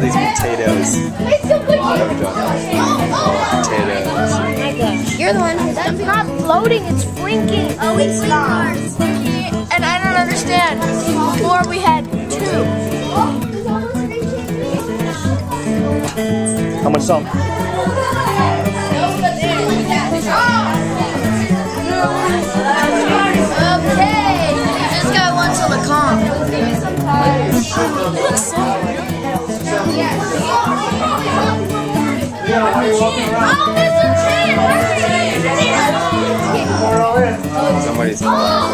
potatoes. Potatoes. You're the one who's It's not floating, it's flinking. Oh, it's not. And I don't understand. Before we had two. Oh, How much salt? Oh, there's a tree. Where's the tree? Somebody's. Oh,